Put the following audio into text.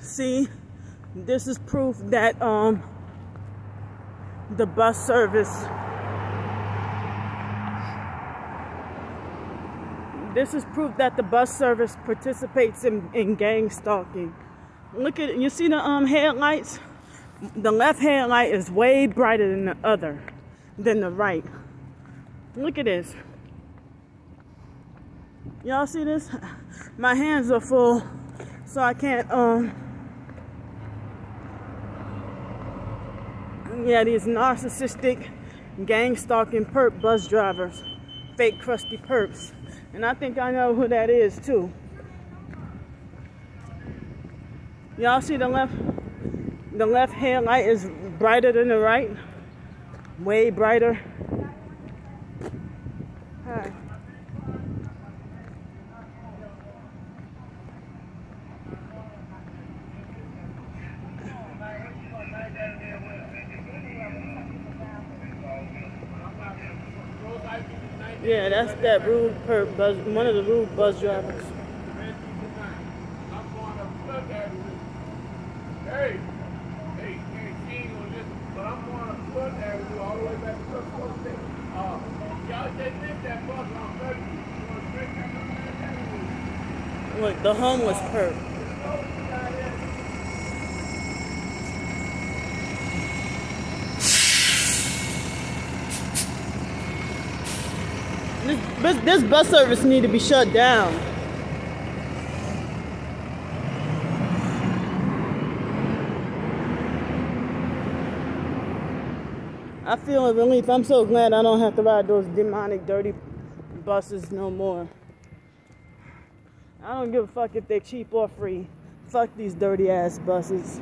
See, this is proof that um the bus service this is proof that the bus service participates in, in gang stalking. Look at you see the um headlights? The left headlight is way brighter than the other than the right. Look at this. Y'all see this? My hands are full, so I can't um Yeah, these narcissistic, gang stalking perp bus drivers, fake crusty perps. And I think I know who that is too. Y'all see the left the left headlight is brighter than the right? Way brighter. Hi. Yeah, that's that rude per bus, one of the rude bus drivers. Hey, hey, hey, she ain't gonna listen, but I'm going to Flood Avenue all the way back to Flood State. Y'all just missed that bus on 30. You want to straight back up Flood Avenue. Look, the homeless perp. This, this, this bus service need to be shut down. I feel a relief. I'm so glad I don't have to ride those demonic, dirty buses no more. I don't give a fuck if they're cheap or free. Fuck these dirty ass buses.